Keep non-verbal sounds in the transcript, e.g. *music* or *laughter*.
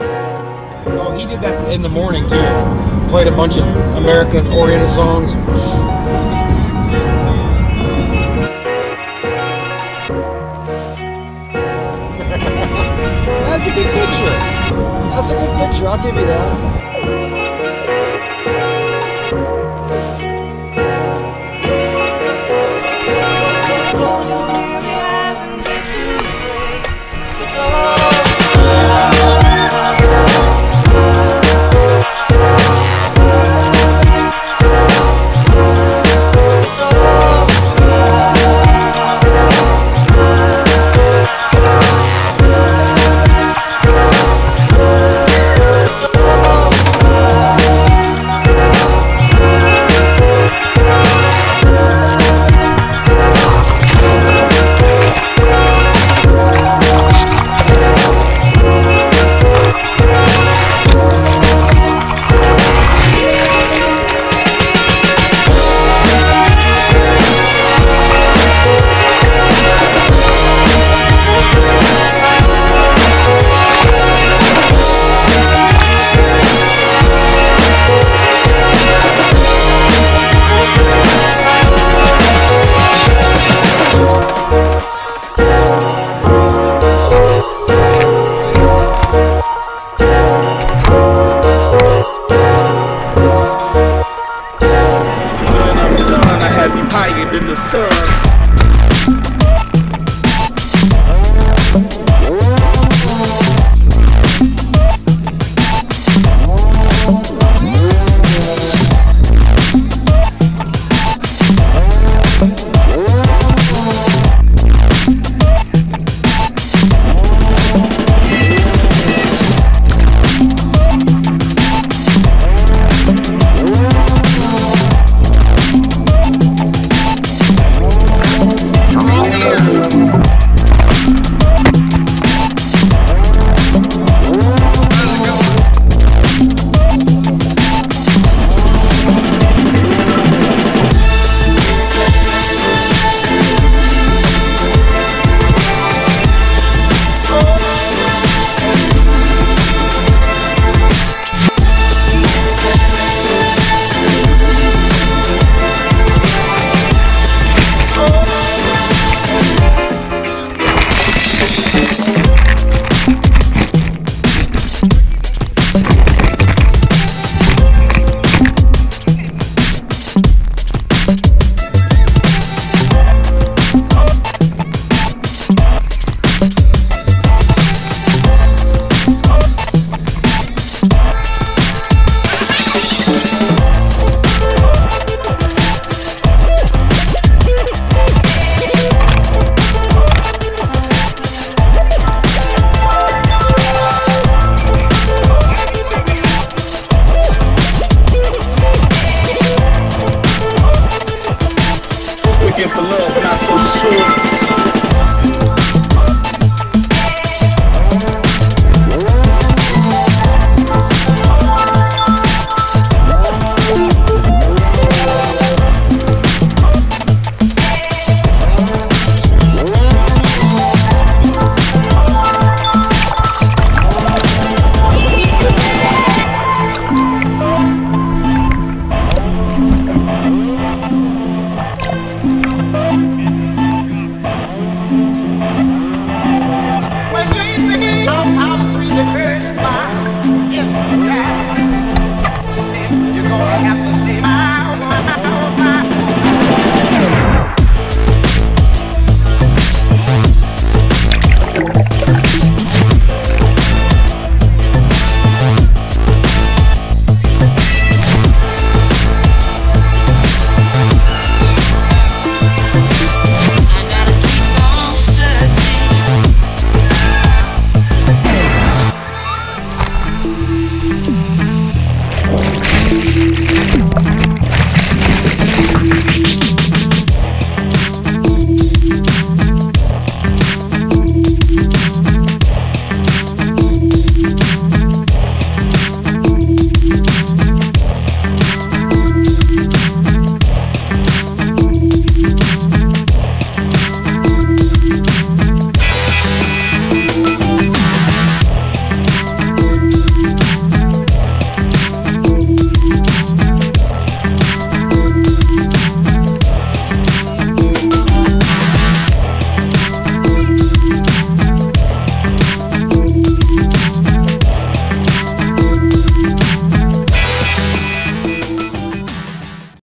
Oh, he did that in the morning too. Played a bunch of American-oriented songs. *laughs* That's a good picture. That's a good picture. I'll give you that.